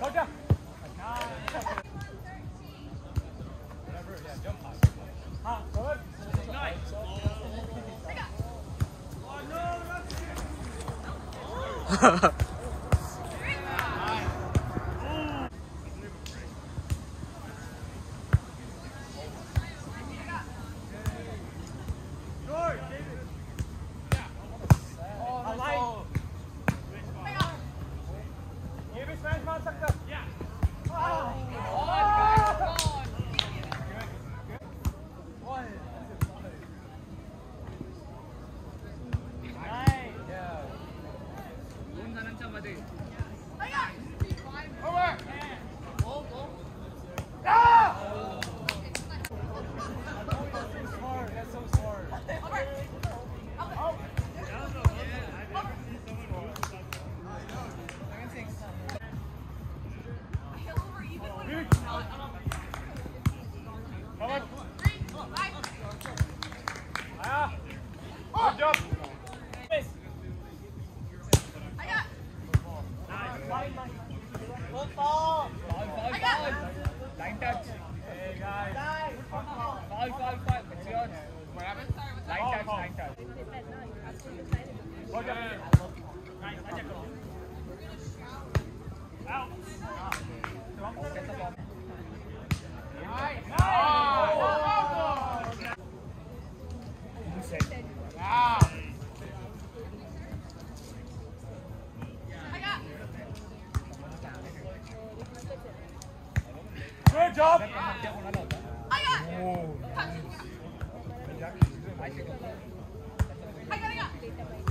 Ha ha ha. Good job! I got it.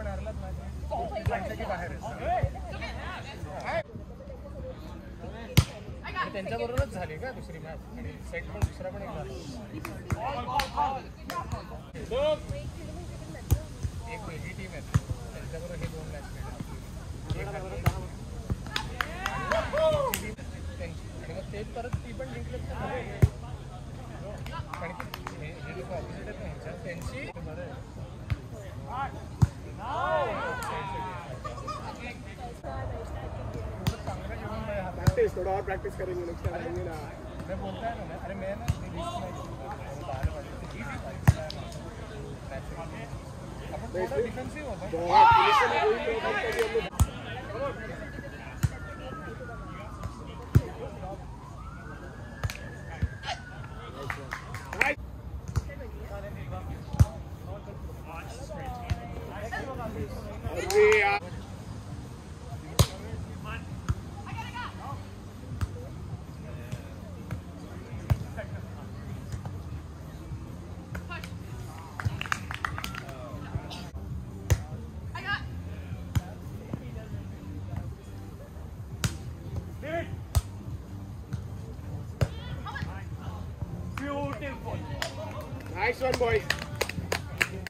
आपण हरलाच नाही बाहेर त्यांच्याबरोबरच झाली का दुसरी मॅच आणि सेट पण दुसरा पण एक वेगळी टीम आहे त्यांच्याबरोबर हे दोन मॅच आणि मग ते परत ती पण जिंकलेत कारण की हे लोक ऑपोजिट आहेत त्यांची बरं आहे प्रैक्टिस थोड़ा और प्रैक्टिस करेंगे नेक्स्ट टाइम ना मैं बोलता है ना अरे मैं ना तो बहुत one, Sunboy.